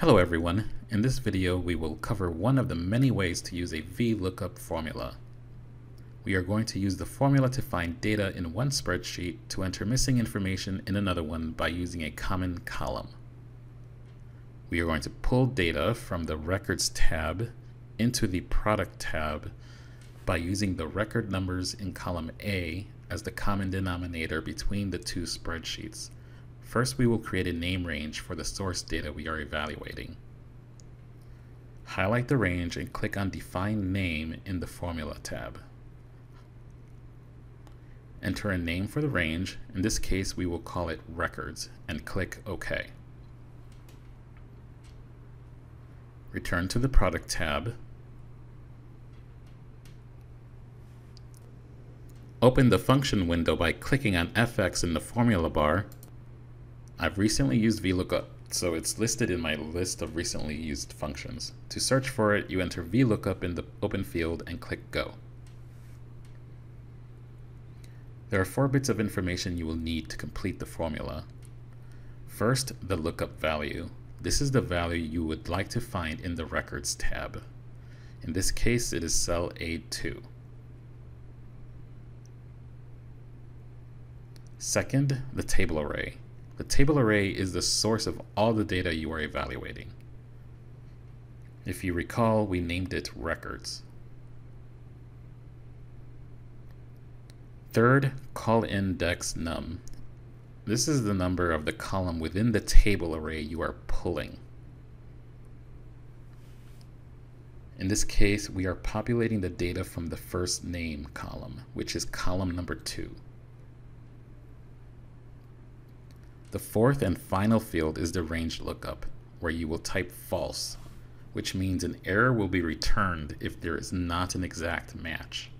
Hello everyone. In this video we will cover one of the many ways to use a VLOOKUP formula. We are going to use the formula to find data in one spreadsheet to enter missing information in another one by using a common column. We are going to pull data from the Records tab into the Product tab by using the record numbers in column A as the common denominator between the two spreadsheets. First, we will create a name range for the source data we are evaluating. Highlight the range and click on Define Name in the Formula tab. Enter a name for the range. In this case, we will call it Records and click OK. Return to the Product tab. Open the function window by clicking on FX in the formula bar I've recently used VLOOKUP, so it's listed in my list of recently used functions. To search for it, you enter VLOOKUP in the open field and click Go. There are four bits of information you will need to complete the formula. First, the lookup value. This is the value you would like to find in the Records tab. In this case, it is cell A2. Second, the table array. The table array is the source of all the data you are evaluating. If you recall, we named it records. Third, col index num. This is the number of the column within the table array you are pulling. In this case, we are populating the data from the first name column, which is column number two. The fourth and final field is the range lookup, where you will type false, which means an error will be returned if there is not an exact match.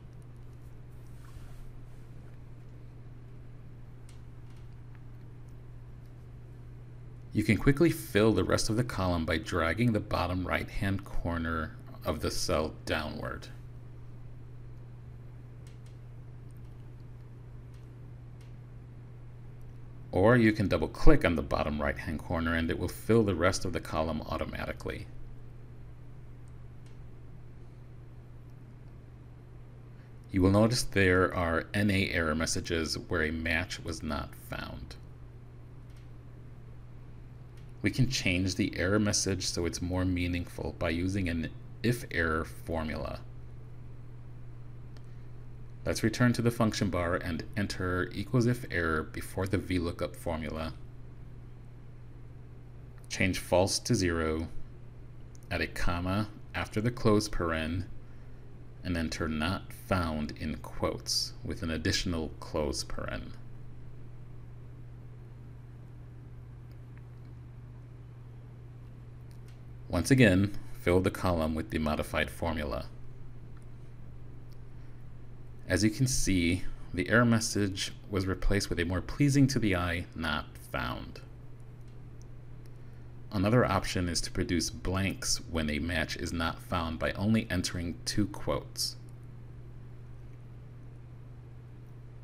You can quickly fill the rest of the column by dragging the bottom right hand corner of the cell downward. Or you can double click on the bottom right hand corner and it will fill the rest of the column automatically. You will notice there are NA error messages where a match was not found. We can change the error message so it's more meaningful by using an IFERROR formula. Let's return to the function bar and enter equals IFERROR before the VLOOKUP formula. Change false to zero, add a comma after the close paren, and enter not found in quotes with an additional close paren. Once again, fill the column with the modified formula. As you can see, the error message was replaced with a more pleasing to the eye, not found. Another option is to produce blanks when a match is not found by only entering two quotes.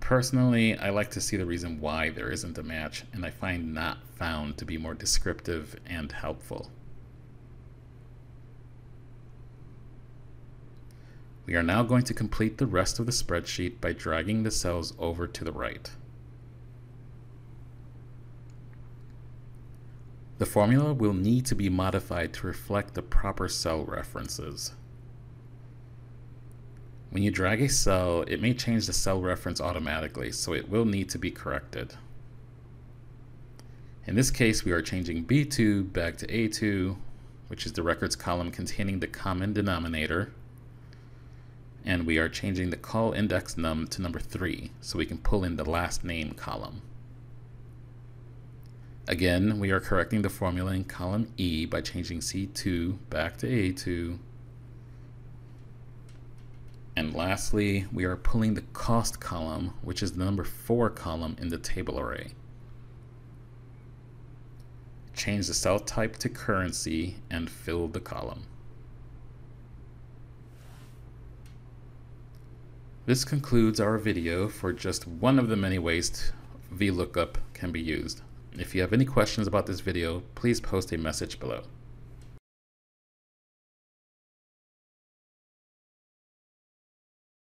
Personally, I like to see the reason why there isn't a match, and I find not found to be more descriptive and helpful. We are now going to complete the rest of the spreadsheet by dragging the cells over to the right. The formula will need to be modified to reflect the proper cell references. When you drag a cell, it may change the cell reference automatically, so it will need to be corrected. In this case, we are changing B2 back to A2, which is the records column containing the common denominator, and we are changing the col index num to number 3 so we can pull in the last name column. Again, we are correcting the formula in column E by changing C2 back to A2. And lastly, we are pulling the cost column, which is the number 4 column in the table array. Change the cell type to currency and fill the column. This concludes our video for just one of the many ways VLOOKUP can be used. If you have any questions about this video, please post a message below.